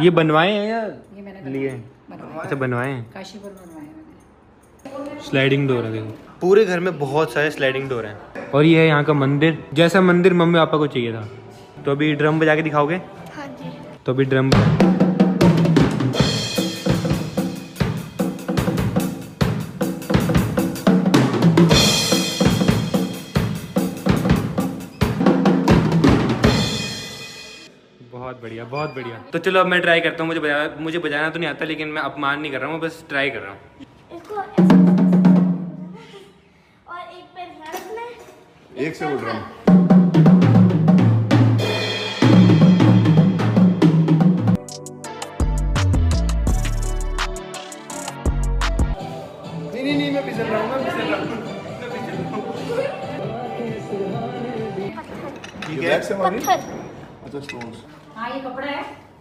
ये बनवाए हैं या ये मैंने लिए? अच्छा बनवाए हैं। काशीपुर बनवाए स्लाइडिंग डोर है देखो। पूरे घर में बहुत सारे स्लाइडिंग डोर हैं। और ये है यहाँ का मंदिर। जैसा मंदिर मम्मी पापा को चाहिए था। तो अभी ड्रम बजा के दिखाओगे? हाँ जी। तो अभी ड्रम बहुत बढ़िया बहुत बढ़िया। तो चलो अब मैं ट्राई करता हूँ मुझे बजा मुझे बजाना तो नहीं आता लेकिन मैं अपमान नहीं कर रहा हूँ बस ट्राई कर रहा हूँ। एक से वो ड्रम नहीं नहीं नहीं मैं फिसल रहा हूँ मैं फिसल रहा हूँ। ठीक है पत्थर। अच्छा स्टोन्स हाँ ये कपड़ा है।